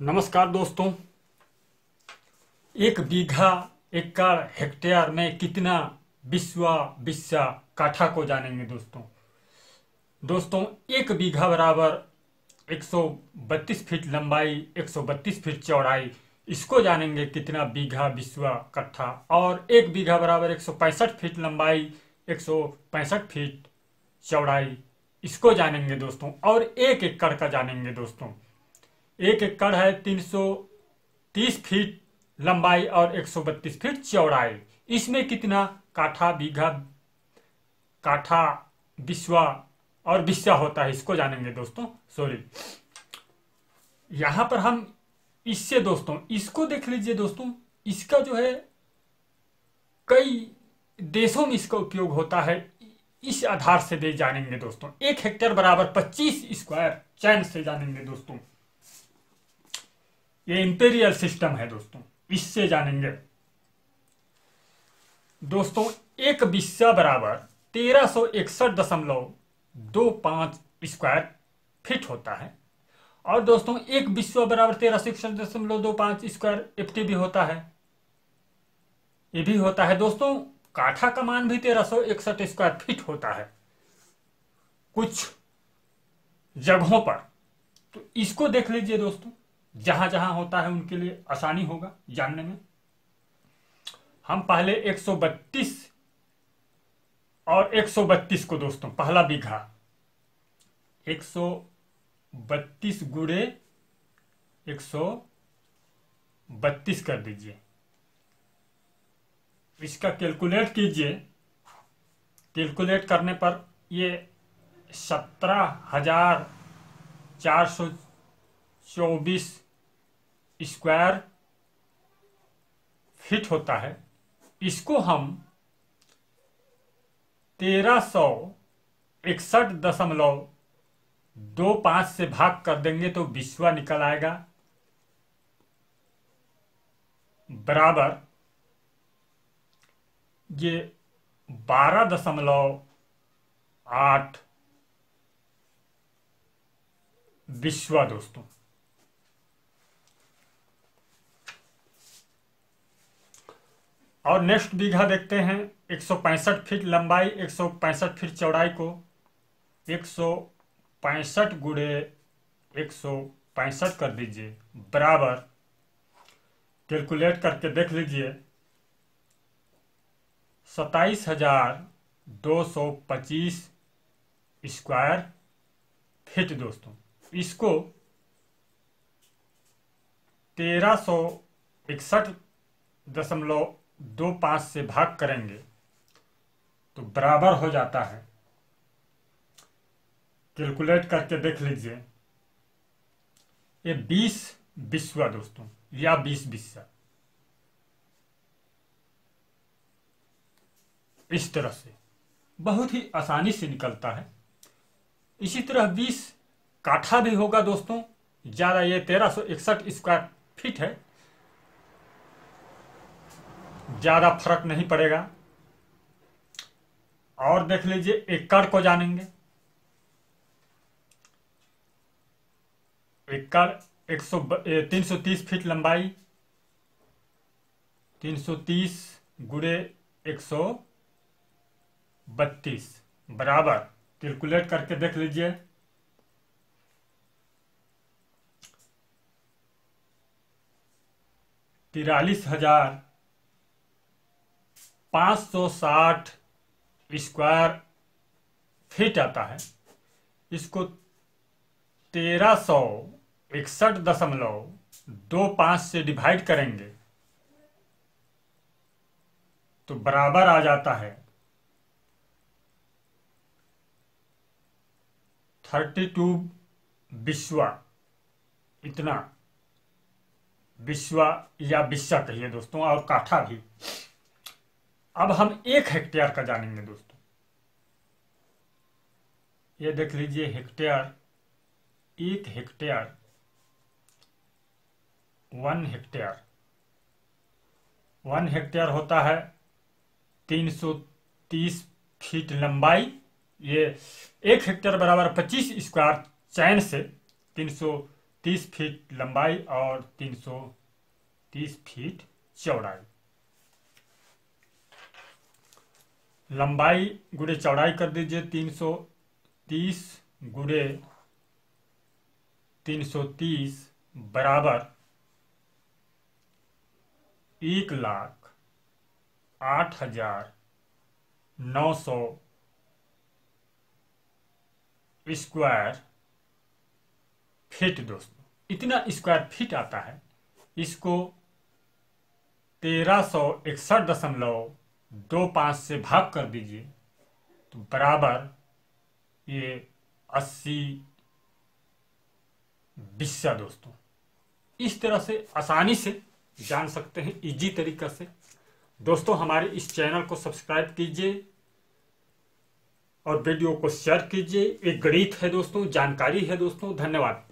नमस्कार दोस्तों। एक बीघा, एकड़, हेक्टेयर में कितना बिस्वा, बिस्सा काठा को जानेंगे दोस्तों? दोस्तों, एक बीघा बराबर 132 फीट लंबाई 132 फीट चौड़ाई, इसको जानेंगे कितना बीघा बिस्वा कट्ठा और एक बीघा बराबर 165 फीट लंबाई 165 फीट चौड़ाई, इसको जानेंगे दोस्तों। और एक एकड़ का जानेंगे दोस्तों। एक एकड़ है 330 फीट लंबाई और 132 फीट चौड़ाई। इसमें कितना काठा बीघा, काठा बिस्वा और बिस्सा होता है, इसको जानेंगे दोस्तों सॉरी यहाँ पर हम इससे दोस्तों, इसको देख लीजिए दोस्तों, इसका जो है कई देशों में इसका उपयोग होता है, इस आधार से दे जानेंगे दोस्तों। एक हेक्टेयर बराबर 25 स्क्वायर चैन से जानेंगे दोस्तों। ये इंपेरियल सिस्टम है दोस्तों। इससे जानेंगे। दोस्तों, एक बिस्सा बराबर तेरह सौ इकसठ दशमलव दो पाँच स्क्वायर फिट होता है। और दोस्तों, एक विश्व बराबर तेरह सौ इकसठ दशमलव दो पाँच स्क्वायर एफ़ भी होता है। ये भी होता है दोस्तों, काठा का मान भी तेरह सौ इकसठ स्क्वायर फीट होता है। कुछ जगहों पर। तो इसको देख लीजिए दोस्तों। जहाँ जहाँ होता है उनके लिए आसानी होगा जानने में। हम पहले 132 और 132 को दोस्तों, पहला बीघा। 132 गुड़े 132 कर दीजिए। इसका कैलकुलेट कीजिए। कैलकुलेट करने पर ये सत्रह हज़ार चार सौ चौबीस स्क्वायर फिट होता है, इसको हम तेरह सौ इकसठ दशमलव दो पाँच से भाग कर देंगे तो विश्वा निकल आएगा। बराबर ये बारह दशमलव आठ विश्वा दोस्तों। और नेक्स्ट बीघा देखते हैं, एक फीट लंबाई, एक फीट चौड़ाई को, एक सौ पैंसठ गुड़े, एक सौ पैंसठ कर दीजिए, बराबर। कैलकुलेट करके देख लीजिए सताइस हज़ार दो सौ पच्चीस स्क्वायर फिट दोस्तों। इसको तेरह सौ इकसठ दशमलव दो पाँच से भाग करेंगे तो बराबर हो जाता है। कैलकुलेट करके देख लीजिए। ये बीस बिस्वा दोस्तों, या बीस बिस्सा इस तरह से, बहुत ही आसानी से निकलता है। इसी तरह बीस काठा भी होगा दोस्तों, ज़्यादा ये तेरह सौ इकसठ स्क्वायर फीट है। ज़्यादा फ़र्क नहीं पड़ेगा। और देख लीजिए एकड़ को जानेंगे। एकड़ एक सौ तीन सौ तीस फीट लंबाई, तीन सौ तीस गुड़े एक सौ बत्तीस। बराबर। कैलकुलेट करके देख लीजिए। तिरालीस हज़ार पाँच सौ साठ स्क्वायर फीट आता है। इसको तेरह सौ इकसठ दशमलव दो से डिवाइड करेंगे तो बराबर आ जाता है थर्टी टू विश्वा। इतना विश्वा या विश्वा कहिए दोस्तों, और काठा भी। अब हम एक हेक्टेयर का जानेंगे दोस्तों। ये देख लीजिए हेक्टेयर, एक hectare, one hectare. One hectare होता है तीन सौ तीस फीट लंबाई। ये एक हेक्टेयर बराबर पच्चीस स्क्वायर चैन से तीन सौ तीस फीट लंबाई और तीन सौ तीस फीट चौड़ाई। लंबाई गुड़े चौड़ाई कर दीजिए तीन सौ तीस गुड़े तीन सौ तीस बराबर एक लाख आठ हज़ार नौ सौ स्क्वायर फीट दोस्तों। इतना स्क्वायर फीट आता है। इसको तेरह सौ इकसठ दशमलव दो पाँच से भाग कर दीजिए तो बराबर ये अस्सी बिस्सा दोस्तों। इस तरह से आसानी से जान सकते हैं, इजी तरीका से। दोस्तों, हमारे इस चैनल को सब्सक्राइब कीजिए और वीडियो को शेयर कीजिए। एक गणित है दोस्तों, जानकारी है दोस्तों। धन्यवाद।